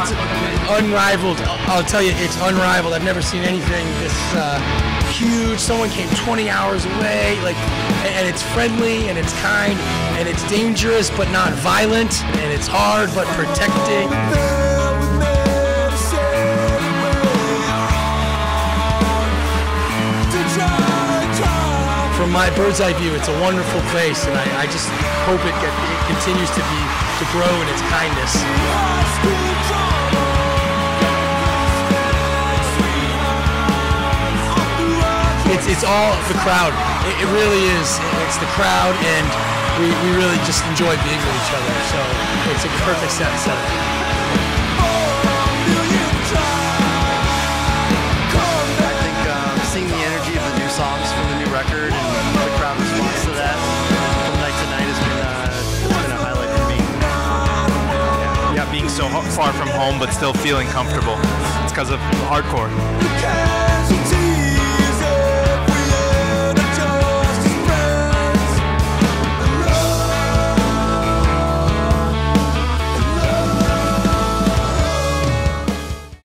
unrivaled. I'll tell you, it's unrivaled. I've never seen anything this uh, huge. Someone came 20 hours away, like, and it's friendly and it's kind and it's dangerous but not violent and it's hard but protecting. From my bird's eye view, it's a wonderful place, and I, I just hope it, get, it continues to be to grow in its kindness. It's, it's all the crowd. It, it really is. It's the crowd, and we, we really just enjoy being with each other. So it's a perfect set setup. I think um, seeing the energy of the new songs from the new record and the crowd response to that from night to night has been, uh, has been a highlight for me. Yeah, being so ho- far from home but still feeling comfortable. It's because of hardcore.